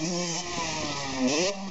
Mm-hmm.